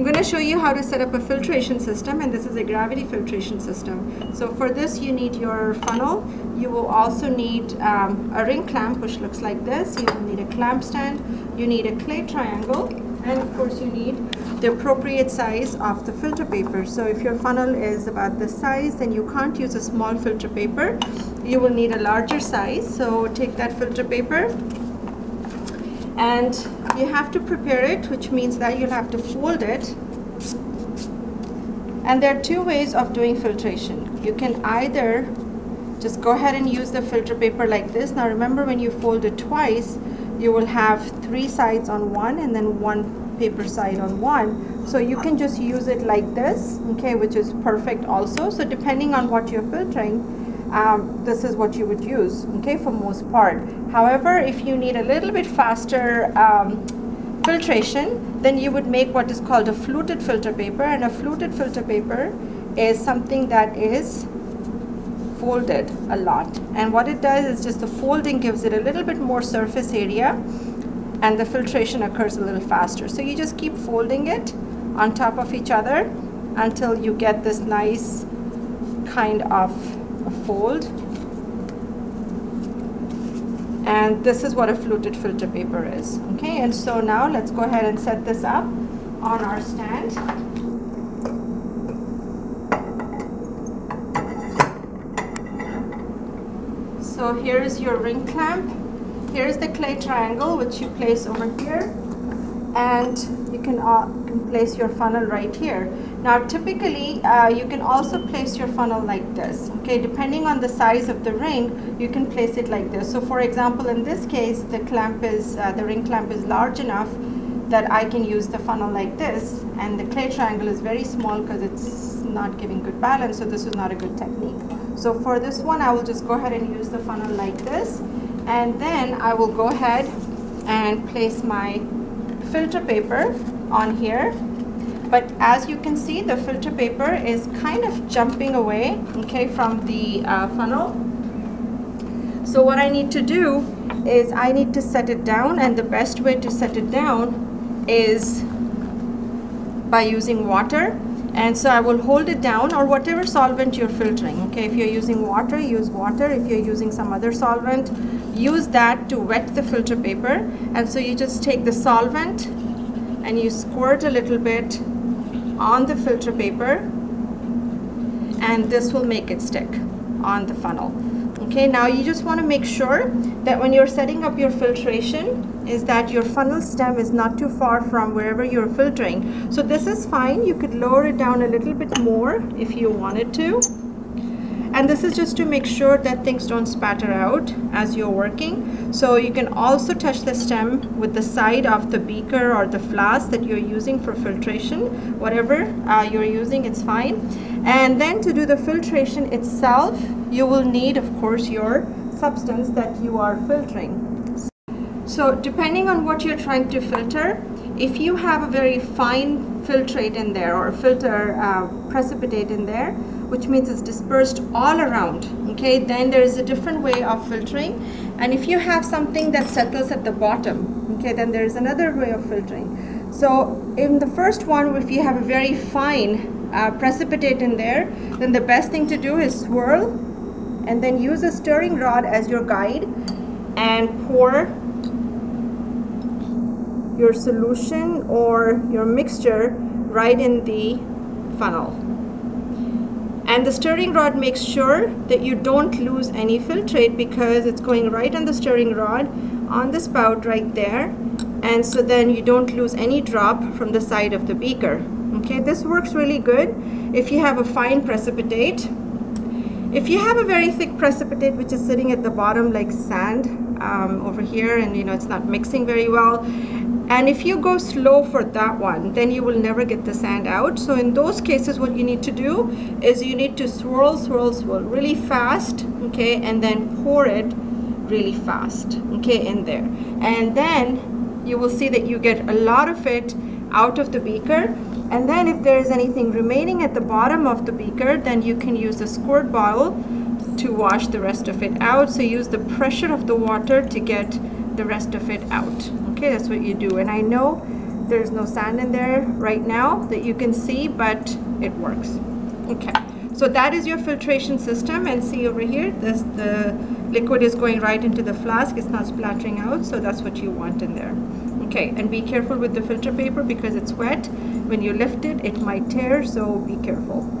I'm going to show you how to set up a filtration system and this is a gravity filtration system. So for this you need your funnel. You will also need um, a ring clamp which looks like this. You will need a clamp stand. You need a clay triangle and of course you need the appropriate size of the filter paper. So if your funnel is about this size then you can't use a small filter paper. You will need a larger size. So take that filter paper and you have to prepare it which means that you'll have to fold it. And there are two ways of doing filtration. You can either just go ahead and use the filter paper like this. Now remember when you fold it twice you will have three sides on one and then one paper side on one. So you can just use it like this okay which is perfect also. So depending on what you're filtering um, this is what you would use okay for most part. However if you need a little bit faster um, filtration then you would make what is called a fluted filter paper and a fluted filter paper is something that is folded a lot. And what it does is just the folding gives it a little bit more surface area and the filtration occurs a little faster. So you just keep folding it on top of each other until you get this nice kind of a fold. And this is what a fluted filter paper is okay? And so now let's go ahead and set this up on our stand. So here is your ring clamp. Here is the clay triangle which you place over here and you can, uh, can place your funnel right here. Now typically uh, you can also place your funnel like this okay? Depending on the size of the ring you can place it like this. So for example in this case the clamp is uh, the ring clamp is large enough that I can use the funnel like this and the clay triangle is very small because it's not giving good balance so this is not a good technique. So for this one I will just go ahead and use the funnel like this and then I will go ahead and place my filter paper on here. But as you can see the filter paper is kind of jumping away okay from the uh, funnel. So what I need to do is I need to set it down and the best way to set it down is by using water and so I will hold it down or whatever solvent you're filtering okay? If you're using water use water. If you're using some other solvent use that to wet the filter paper. And so you just take the solvent and you squirt a little bit on the filter paper and this will make it stick on the funnel okay now you just want to make sure that when you're setting up your filtration is that your funnel stem is not too far from wherever you're filtering. So this is fine you could lower it down a little bit more if you wanted to and this is just to make sure that things don't spatter out as you're working. So you can also touch the stem with the side of the beaker or the flask that you're using for filtration. Whatever uh, you're using it's fine. And then to do the filtration itself you will need of course your substance that you are filtering. So depending on what you're trying to filter if you have a very fine filtrate in there or filter uh, precipitate in there which means it's dispersed all around okay? Then there is a different way of filtering. And if you have something that settles at the bottom okay then there is another way of filtering. So in the first one if you have a very fine uh, precipitate in there then the best thing to do is swirl and then use a stirring rod as your guide and pour your solution or your mixture right in the funnel. And the stirring rod makes sure that you don't lose any filtrate because it's going right on the stirring rod on the spout right there. And so then you don't lose any drop from the side of the beaker. Okay this works really good if you have a fine precipitate. If you have a very thick precipitate which is sitting at the bottom like sand um, over here and you know it's not mixing very well and if you go slow for that one then you will never get the sand out. So in those cases what you need to do is you need to swirl swirl swirl really fast okay and then pour it really fast okay in there. And then you will see that you get a lot of it out of the beaker. And then if there is anything remaining at the bottom of the beaker then you can use a squirt bottle to wash the rest of it out. So use the pressure of the water to get the rest of it out okay that's what you do and I know there's no sand in there right now that you can see, but it works. Okay, so that is your filtration system and see over here, this, the liquid is going right into the flask, it's not splattering out, so that's what you want in there. Okay, and be careful with the filter paper because it's wet. When you lift it, it might tear, so be careful.